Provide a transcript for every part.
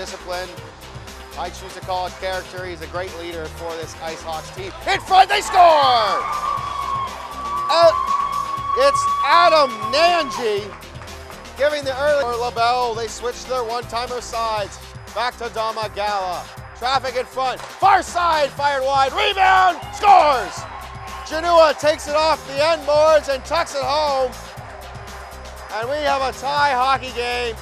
discipline. I choose to call it character. He's a great leader for this Ice Hawks team. In front, they score! Out, it's Adam Nanji giving the early for LaBelle. They switch their one-timer sides. Back to Domagala. Traffic in front. Far side, fired wide. Rebound, scores! Janua takes it off the end boards and tucks it home. And we have a tie hockey game.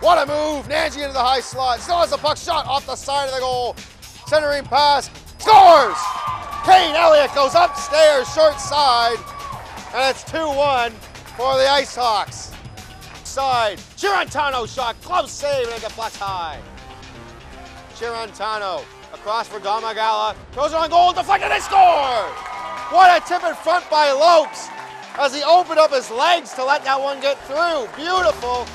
What a move. Nanji into the high slot. Still has a puck shot off the side of the goal. Centering pass. Scores! Kane Elliott goes upstairs, short side. And it's 2-1 for the Ice Hawks. Side. Girantano shot. Glove save and it deflects high. Girantano across for Domagala. Throws it on goal. Deflected. They score! What a tip in front by Lopes as he opened up his legs to let that one get through. Beautiful.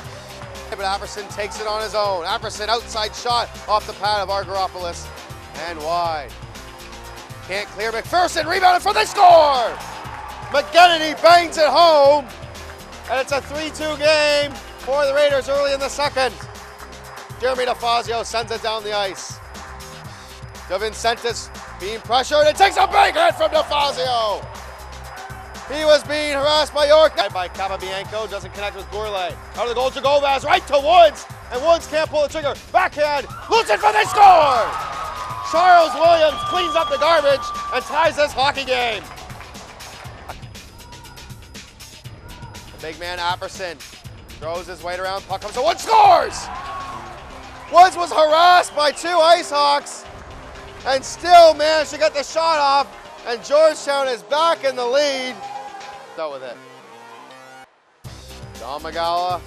But Apperson takes it on his own. Apperson outside shot off the pad of Argyropoulos and wide. Can't clear McPherson, rebounded for the score! McGinnity bangs it home, and it's a 3-2 game for the Raiders early in the second. Jeremy DeFazio sends it down the ice. DeVincentis being pressured and takes a big hit from DeFazio. He was being harassed by York. By Capabianco, doesn't connect with Gourlay. Out of the goal, Jagovaz right to Woods, and Woods can't pull the trigger. Backhand, Lucid for the score! Charles Williams cleans up the garbage and ties this hockey game. The big man Apperson throws his weight around, puck comes to Woods, scores! Woods was harassed by two Ice Hawks and still managed to get the shot off, and Georgetown is back in the lead. Dealt with it. Domagala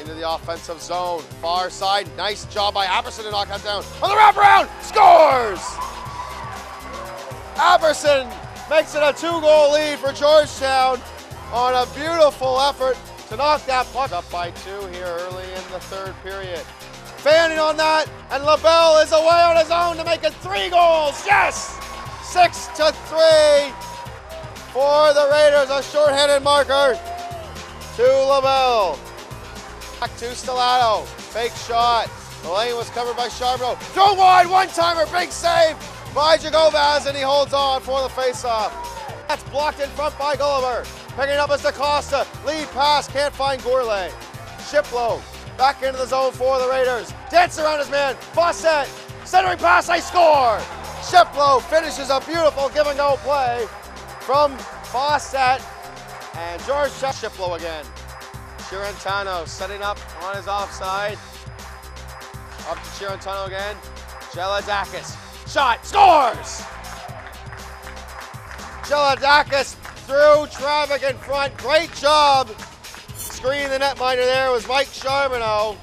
into the offensive zone. Far side, nice job by Apperson to knock that down. On the wraparound, scores! Apperson makes it a two-goal lead for Georgetown on a beautiful effort to knock that puck up by two here early in the third period. Fanning on that, and LaBelle is away on his own to make it three goals. Yes! Six to three the Raiders. A short-handed marker to LaBelle. Back to Stellato. Fake shot. The lane was covered by Charbonneau. Throw wide, one-timer, big save by Jagovaz, and he holds on for the face-off. That's blocked in front by Gulliver. Picking up as DaCosta. Lead pass, can't find Gourlay. Shiplow back into the zone for the Raiders. Dance around his man. Fawcett, centering pass, they score. Shiplow finishes a beautiful give and go play from Fawcett and George Shiplow again. Chirantano setting up on his offside. Up to Chirantano again. Jeladakis. Shot. Scores! Jeladakis through traffic in front. Great job. Screening the netminder there was Mike Charbonneau.